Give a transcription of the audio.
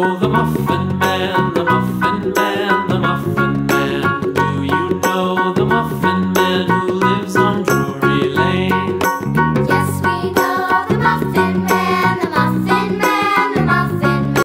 the Muffin Man, the Muffin Man, the Muffin Man? Do you know the Muffin Man who lives on